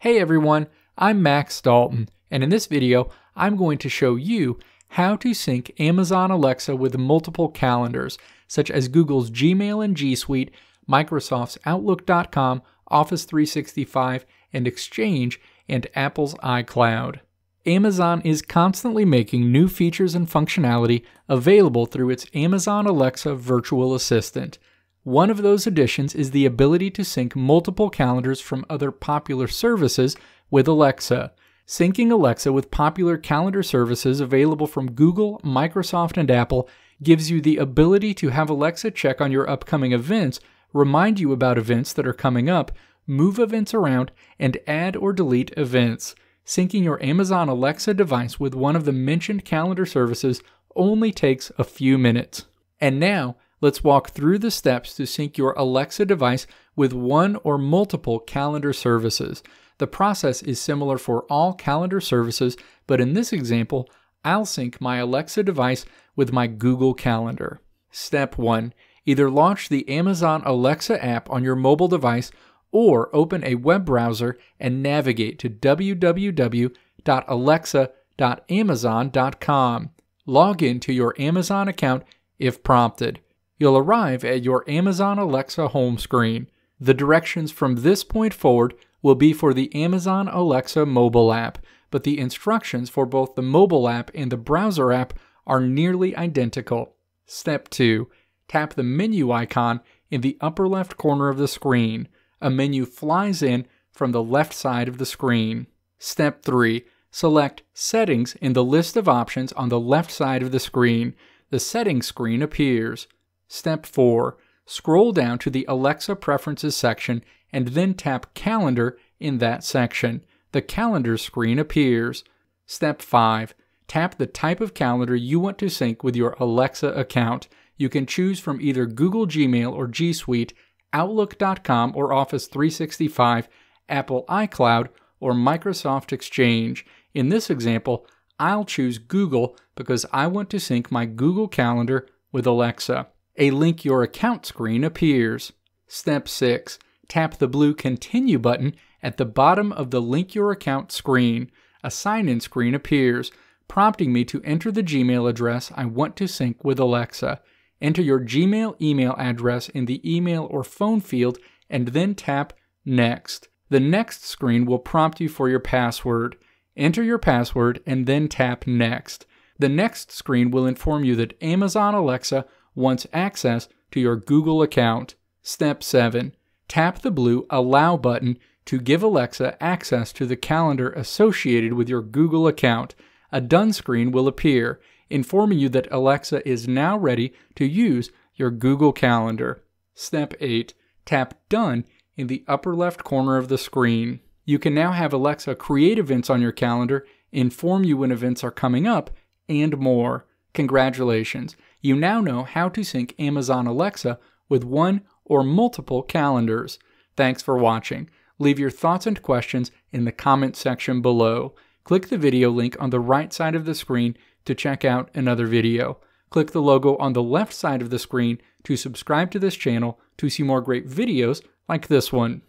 Hey everyone, I'm Max Dalton, and in this video, I'm going to show you how to sync Amazon Alexa with multiple calendars, such as Google's Gmail and G Suite, Microsoft's Outlook.com, Office 365, and Exchange, and Apple's iCloud. Amazon is constantly making new features and functionality available through its Amazon Alexa virtual assistant. One of those additions is the ability to sync multiple calendars from other popular services with Alexa. Syncing Alexa with popular calendar services available from Google, Microsoft, and Apple gives you the ability to have Alexa check on your upcoming events, remind you about events that are coming up, move events around, and add or delete events. Syncing your Amazon Alexa device with one of the mentioned calendar services only takes a few minutes. And now, Let's walk through the steps to sync your Alexa device with one or multiple calendar services. The process is similar for all calendar services, but in this example, I'll sync my Alexa device with my Google Calendar. Step 1. Either launch the Amazon Alexa app on your mobile device or open a web browser and navigate to www.alexa.amazon.com. Log in to your Amazon account if prompted you'll arrive at your Amazon Alexa home screen. The directions from this point forward will be for the Amazon Alexa mobile app, but the instructions for both the mobile app and the browser app are nearly identical. Step 2. Tap the menu icon in the upper left corner of the screen. A menu flies in from the left side of the screen. Step 3. Select Settings in the list of options on the left side of the screen. The settings screen appears. Step 4. Scroll down to the Alexa Preferences section and then tap Calendar in that section. The Calendar screen appears. Step 5. Tap the type of calendar you want to sync with your Alexa account. You can choose from either Google Gmail or G Suite, Outlook.com or Office 365, Apple iCloud, or Microsoft Exchange. In this example, I'll choose Google because I want to sync my Google Calendar with Alexa a Link Your Account screen appears. Step 6. Tap the blue Continue button at the bottom of the Link Your Account screen. A sign in screen appears, prompting me to enter the Gmail address I want to sync with Alexa. Enter your Gmail email address in the email or phone field and then tap Next. The next screen will prompt you for your password. Enter your password and then tap Next. The next screen will inform you that Amazon Alexa wants access to your Google account. Step 7. Tap the blue Allow button to give Alexa access to the calendar associated with your Google account. A Done screen will appear, informing you that Alexa is now ready to use your Google Calendar. Step 8. Tap Done in the upper left corner of the screen. You can now have Alexa create events on your calendar, inform you when events are coming up, and more. Congratulations! You now know how to sync Amazon Alexa with one or multiple calendars. Thanks for watching. Leave your thoughts and questions in the comment section below. Click the video link on the right side of the screen to check out another video. Click the logo on the left side of the screen to subscribe to this channel to see more great videos like this one.